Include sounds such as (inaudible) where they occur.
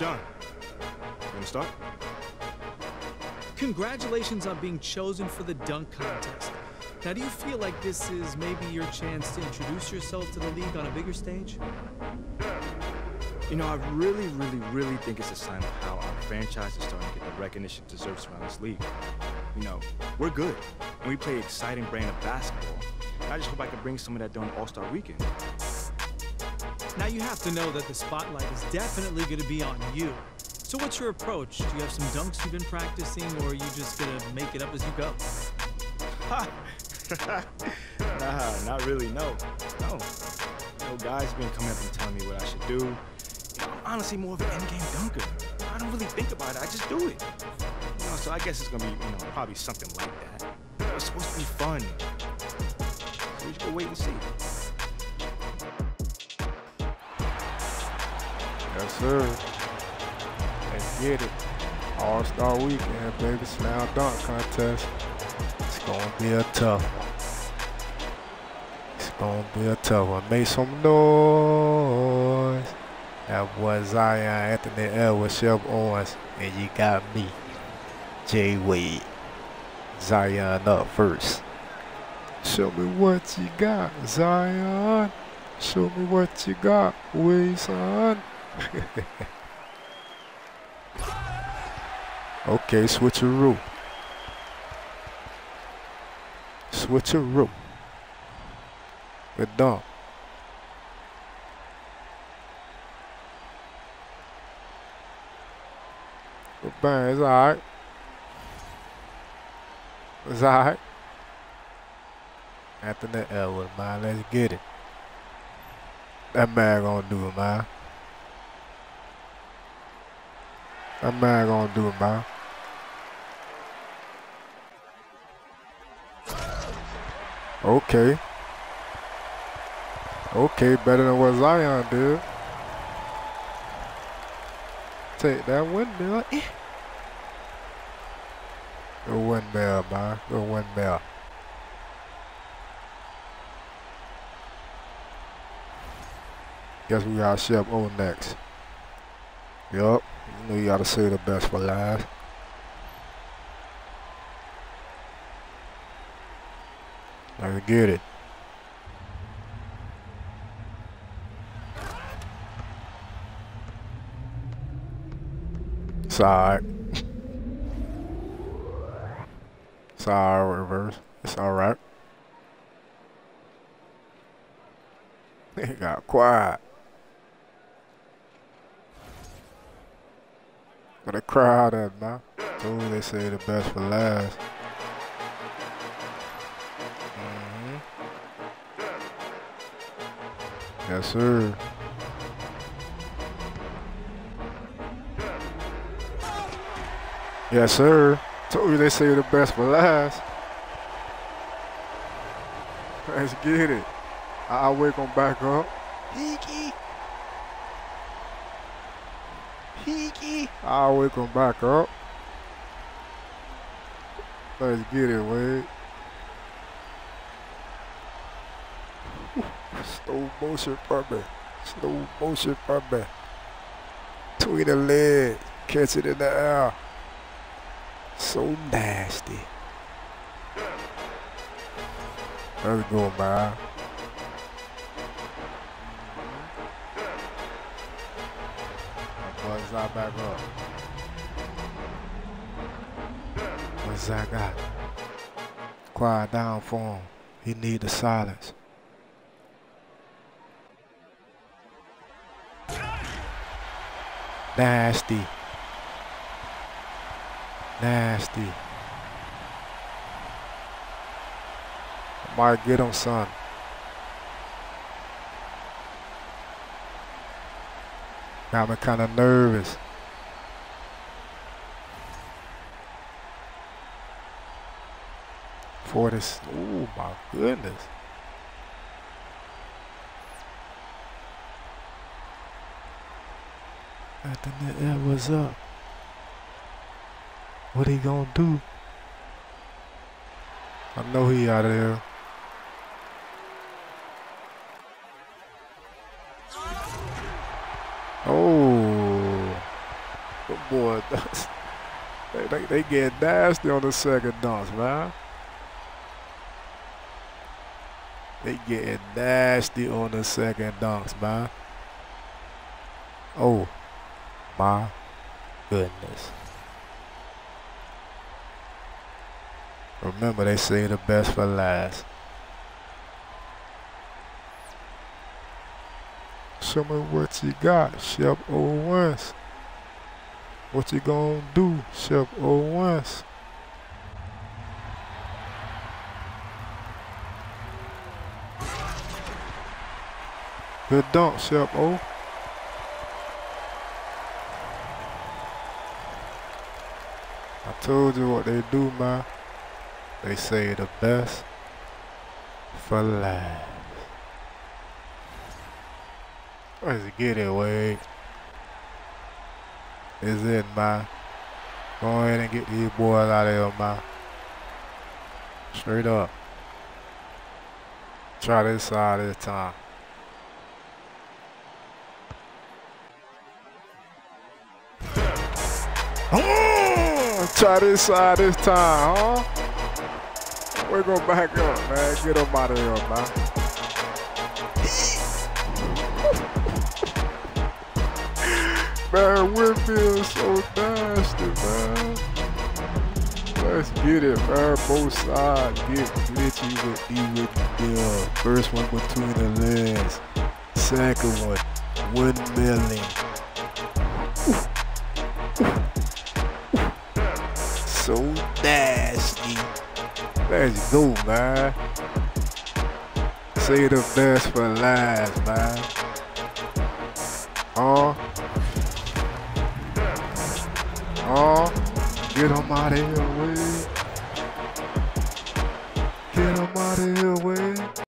John, you gonna start? Congratulations on being chosen for the dunk contest. Now, do you feel like this is maybe your chance to introduce yourself to the league on a bigger stage? You know, I really, really, really think it's a sign of how our franchise is starting to get the recognition it deserves around this league. You know, we're good, and we play an exciting brand of basketball. And I just hope I can bring some of that during All-Star Weekend. Now, you have to know that the spotlight is definitely going to be on you. So what's your approach? Do you have some dunks you've been practicing, or are you just going to make it up as you go? (laughs) nah, not really, no. No. Know, guys been coming up and telling me what I should do. I'm honestly more of an in-game dunker. I don't really think about it, I just do it. You know, so I guess it's gonna be, you know, probably something like that. It's supposed to be fun. So we just go wait and see. Yes, sir. Let's get it. All-Star Weekend, baby. Slam dunk contest. It's gonna be a tough one. It's gonna be a tough one. Make some noise. That boy Zion, Anthony Edwards, Chef Owens, and you got me, Jay Wade. Zion up first. Show me what you got, Zion. Show me what you got, Wade, son. (laughs) okay, switcheroo. Switcheroo. Good dunk. Good bang, it's alright. It's alright. Anthony Edwards, man, let's get it. That man gonna do it, man. That man gonna do it, man. Okay. Okay, better than what Zion did. Take that windmill. Eh. Go windmill, man. Go windmill. Guess we got Chef O next. Yup. You know you gotta say the best for last. Let's get it. Side. Side reverse. It's alright. (laughs) It got quiet. The crowd man. Ooh, they say the best for last. Mhm. Yes, sir. Yes, sir. Told you they say the best for last. (laughs) Let's get it. I'll wake him back up. Hiki. I'll wake him back up. Let's get it, Wade. (laughs) Slow motion pumping. Slow motion pumping. Between the legs. Catch it in the air. So nasty. Let's go, man. That back up. What's that got? Quiet down for him. He need the silence. Nasty. Nasty. Might get him, son. Got me kind of nervous. For this, oh my goodness. After the air was up. What he gonna do? I know he out of there. Oh. boy! (laughs) they, they, they get nasty on the second dunks, man. They getting nasty on the second dunks, man. Oh, my goodness. Remember, they say the best for last. Show me what you got, Shep Owens. What you gonna do, Shep Owens? Good dunk, Shep O. I told you what they do, man. They say the best for last. Get it, Wade. Is it, man? Go ahead and get these boys out of here, man. Straight up. Try this side this time. Oh, try this side this time, huh? We're gonna back up, man. Get them out of here, man. Man, Winfield so nasty, man. Let's get it, man. Both sides get glitchy with D with the First one between the legs. Second one, windmilling. so nasty. Let's go, man. Say the best for last, man. Oh. Oh. Get him out of here, Wade. Get him out of here.